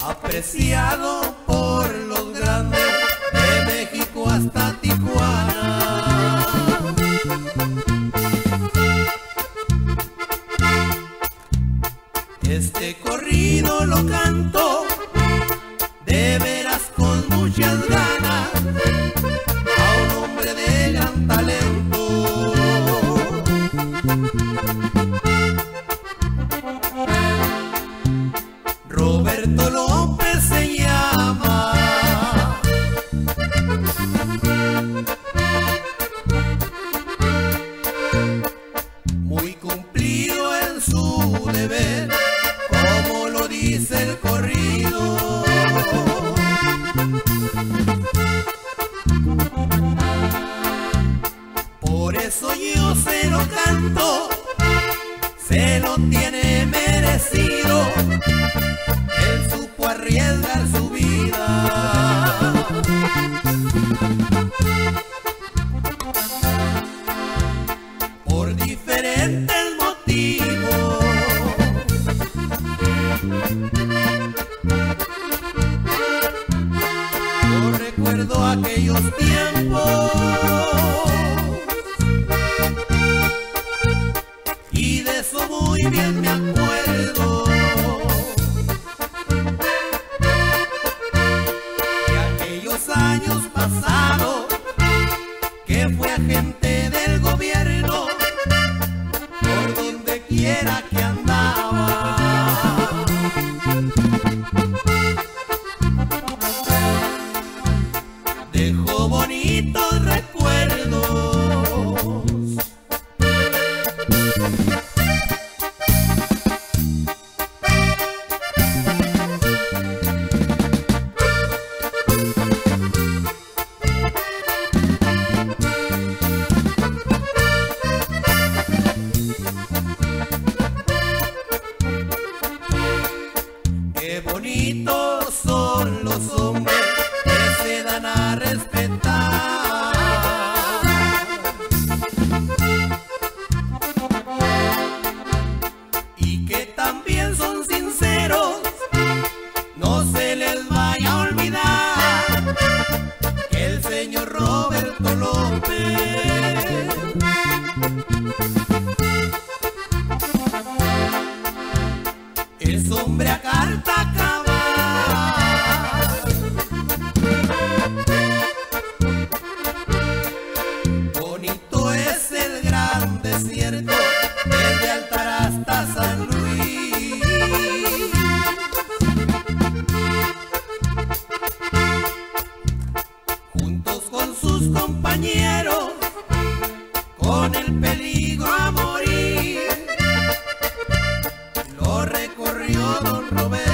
Apreciado por los grandes de México hasta Tijuana. Este corrido local. se lo tiene merecido. Él supo arriesgar su vida. Es hombre a carta el peligro a morir. Lo recorrió don Roberto.